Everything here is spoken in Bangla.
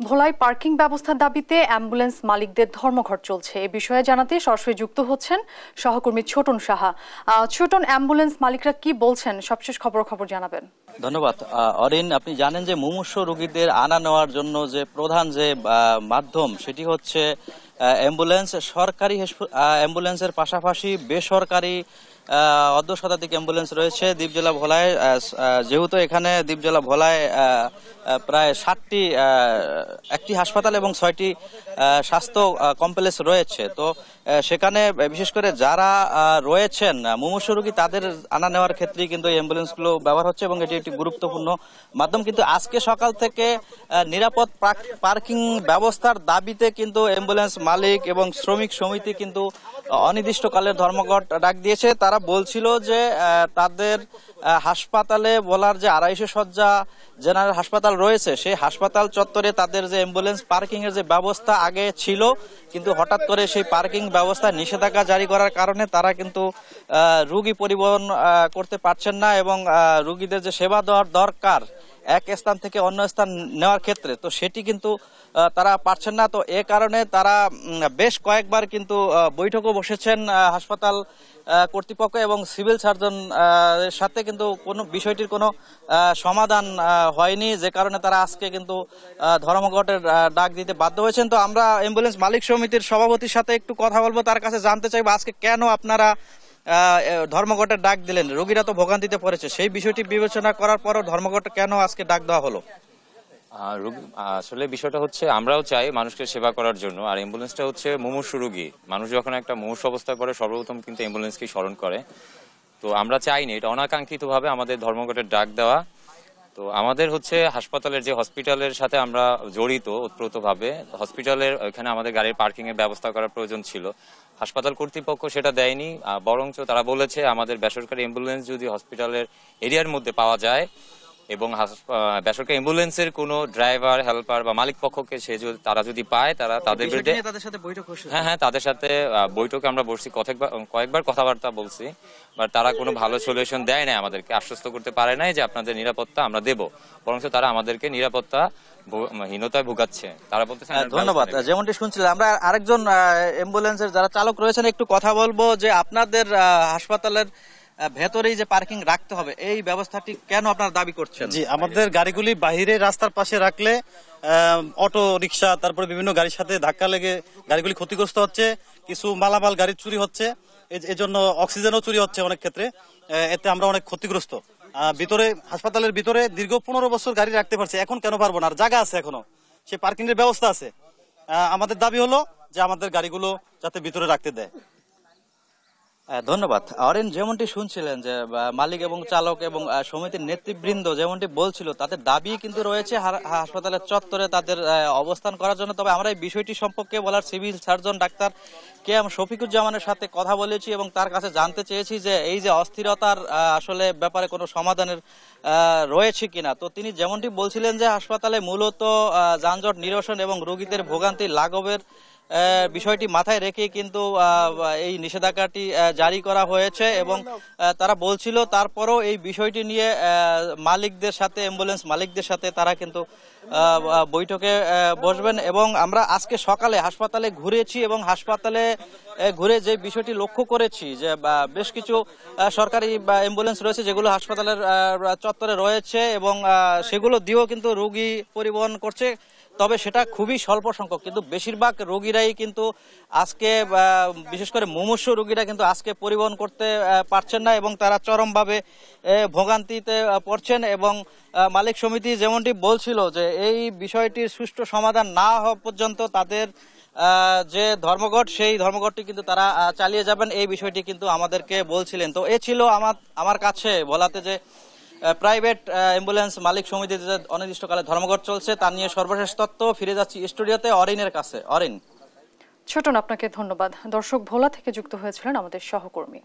ভোলায় পার্কিং ব্যবস্থার দাবিতে অ্যাম্বুলেন্স মালিকদের ধর্মঘট চলছে। এ বিষয়ে জানাতে সরাসরি যুক্ত হচ্ছেন সহকর্মী ছোটন সাহা। ছোটন, অ্যাম্বুলেন্স মালিকরা কি বলছেন? সবশেষ খবর খবর জানাবেন। ধন্যবাদ। অরিন, আপনি জানেন যে মুমূর্ষ রোগীদের আনা নেওয়ার জন্য যে প্রধান যে মাধ্যম, সেটি হচ্ছে অ্যাম্বুলেন্স সরকারি অ্যাম্বুলেন্সের পাশাপাশি বেসরকারি অর্ধ শতাধিক অ্যাম্বুলেন্স রয়েছে দ্বীপ জেলা ভোলায় যেহেতু এখানে দ্বীপ জেলা ভোলায় প্রায় ষাটটি একটি হাসপাতাল এবং ছয়টি স্বাস্থ্য কমপ্লেক্স রয়েছে। তো সেখানে বিশেষ করে যারা রয়েছেন আহ, রোগী তাদের আনা নেওয়ার ক্ষেত্রেই কিন্তু এই অ্যাম্বুলেন্সগুলো ব্যবহার হচ্ছে এবং এটি একটি গুরুত্বপূর্ণ মাধ্যম। কিন্তু আজকে সকাল থেকে নিরাপদ পার্কিং ব্যবস্থার দাবিতে কিন্তু অ্যাম্বুলেন্স মালিক এবং শ্রমিক সমিতি কিন্তু অনির্দিষ্টকালের ধর্মঘট ডাক দিয়েছে। তারা বলছিল যে তাদের হাসপাতালে বলার যে আড়াইশো শয্যা জেনারেল হাসপাতাল রয়েছে, সেই হাসপাতাল চত্বরে তাদের যে অ্যাম্বুলেন্স পার্কিং এর যে ব্যবস্থা আগে ছিল, কিন্তু হঠাৎ করে সেই পার্কিং ব্যবস্থা নিষেধাজ্ঞা জারি করার কারণে তারা কিন্তু রোগী পরিবহন করতে পারছেন না এবং রোগীদের যে সেবা দেওয়ার দরকার এক স্থান থেকে অন্য স্থান নেওয়ার ক্ষেত্রে, তো সেটি কিন্তু তারা পারছেন না। তো এ কারণে তারা বেশ কয়েকবার কিন্তু বৈঠকও বসেছেন হাসপাতাল কর্তৃপক্ষ এবং সিভিল সার্জন সাথে কিন্তু কোনো বিষয়টির কোনো সমাধান হয়নি। যে কারণে তারা আজকে কিন্তু ধর্মঘটের ডাক দিতে বাধ্য হয়েছেন। তো আমরা অ্যাম্বুলেন্স মালিক সমিতির সভাপতির সাথে একটু কথা বলব, তার কাছে জানতে চাইব আজকে কেন আপনারা ধর্মঘটের ডাক দিলেন। রোগীরা তো ভোগান্তিতে পড়েছে। সেই বিষয়টি বিবেচনা করার পরও ধর্মঘট কেন আজকে ডাক দেওয়া হলো? আসলে বিষয়টা হচ্ছে, আমরাও চাই মানুষকে সেবা করার জন্য। আর অ্যাম্বুলেন্সটা হচ্ছে মুমূর্ষু রুগী। মানুষ যখন একটা মুমূর্ষু অবস্থায় পড়ে, সর্বপ্রথম কিন্তু অ্যাম্বুলেন্সকেই স্মরণ করে। তো আমরা চাইনি, এটা অনাকাঙ্ক্ষিতভাবে আমাদের ধর্মঘটের ডাক দেওয়া তো আমাদের হচ্ছে হাসপাতালের যে হসপিটালের সাথে আমরা জড়িত ওতপ্রোতভাবে হসপিটালের ওখানে আমাদের গাড়ির পার্কিং এর ব্যবস্থা করার প্রয়োজন ছিল। হাসপাতাল কর্তৃপক্ষ সেটা দেয়নি বরঞ্চ তারা বলেছে আমাদের বেসরকারি অ্যাম্বুলেন্স যদি হসপিটালের এরিয়ার মধ্যে পাওয়া যায় এবং বেসরকারি অ্যাম্বুলেন্সের কোনো ড্রাইভার হেল্পার বা মালিক পক্ষকে সে যদি তারা যদি পায় তারা তাদের বিরুদ্ধে সাথে হ্যাঁ হ্যাঁ তাদের সাথে বৈঠকে আমরা বসছি। কয়েকবার কয়েকবার কথাবার্তা বলছি। বাট তারা কোনো ভালো সলিউশন দেয় না আমাদেরকে। আশ্বস্ত করতে পারে নাই যে আপনাদের নিরাপত্তা আমরা দেব। বরঞ্চ তারা আমাদেরকে নিরাপত্তা হীনতায় ভোগাচ্ছে। তারা বলতেছে হ্যাঁ, ধন্যবাদ। যেমনটি শুনছিলাম আমরা আরেকজন আহ, অ্যাম্বুলেন্সের যারা চালক রয়েছেন একটু কথা বলব যে আপনাদের হাসপাতালের ভেতরেই যে পার্কিং রাখতে হবে, এই ব্যবস্থাটি কেন আপনারা দাবি করছেন? জি, আমাদের গাড়িগুলি বাহিরে রাস্তার পাশে রাখলে অটো, রিক্সা, তারপরে বিভিন্ন গাড়ির সাথে ধাক্কা লেগে গাড়িগুলি ক্ষতিগ্রস্ত হচ্ছে, কিছু মালামাল গাড়ি চুরি হচ্ছে এজন্য অক্সিজেনও চুরি হচ্ছে অনেক ক্ষেত্রে এতে আমরা অনেক ক্ষতিগ্রস্ত। ভিতরে, হাসপাতালের ভিতরে দীর্ঘ পনেরো বছর গাড়ি রাখতে পারছে, এখন কেন পারব না, আর জায়গা আছে এখনও, সে পার্কিং এর ব্যবস্থা আছে। আমাদের দাবি হলো যে আমাদের গাড়িগুলো যাতে ভিতরে রাখতে দেয়। ধন্যবাদ। অরেন, যেমনটি শুনছিলেন যে মালিক এবং চালক এবং সমিতির নেতৃবৃন্দ যেমনটি বলছিল, তাদের দাবি কিন্তু রয়েছে হাসপাতালের চত্বরে তাদের অবস্থান করার জন্য। তবে আমরা এই বিষয়টি সম্পর্কে বলার civil surgeon doctor K M শফিকুজ্জামানের সাথে কথা বলেছি এবং তার কাছে জানতে চেয়েছি যে, এই যে অস্থিরতার আসলে ব্যাপারে কোনো সমাধানের রয়েছে কিনা। তো তিনি যেমনটি বলছিলেন যে, হাসপাতালে মূলত যানজট নিরসন এবং রোগীদের ভোগান্তি লাঘবের বিষয়টি মাথায় রেখে কিন্তু এই নিষেধাজ্ঞাটি জারি করা হয়েছে এবং তারা বলছিল তারপরও এই বিষয়টি নিয়ে মালিকদের সাথে, অ্যাম্বুলেন্স মালিকদের সাথে তারা কিন্তু বৈঠকে বসবেন এবং আমরা আজকে সকালে হাসপাতালে ঘুরেছি এবং হাসপাতালে ঘুরে যে বিষয়টি লক্ষ্য করেছি যে বেশ কিছু সরকারি অ্যাম্বুলেন্স রয়েছে যেগুলো হাসপাতালের চত্বরে রয়েছে এবং সেগুলো দিয়েও কিন্তু রোগী পরিবহন করছে। তবে সেটা খুবই স্বল্প সংখ্যক। কিন্তু বেশিরভাগ রোগীরাই কিন্তু আজকে বিশেষ করে মুমূর্ষু রোগীরা কিন্তু আজকে পরিবহন করতে পারছেন না এবং তারা চরমভাবে ভোগান্তিতে পড়ছেন এবং মালিক সমিতি যেমনটি বলছিল যে, এই বিষয়টির সুষ্ঠু সমাধান না হওয়া পর্যন্ত তাদের যে ধর্মঘট, সেই ধর্মঘটটি কিন্তু তারা চালিয়ে যাবেন। এই বিষয়টি কিন্তু আমাদেরকে বলছিলেন। তো এ ছিল আমার আমার কাছে বলাতে যে প্রাইভেট অ্যাম্বুলেন্স মালিক সমিতিতে যে অনির্দিষ্টকালে ধর্মঘট চলছে, তা নিয়ে সর্বশেষ তথ্য ফিরে যাচ্ছি স্টুডিওতে অরিনের কাছে। অরিন। ছোটন, আপনাকে ধন্যবাদ। দর্শক ভোলা থেকে যুক্ত হয়েছিলেন আমাদের সহকর্মী।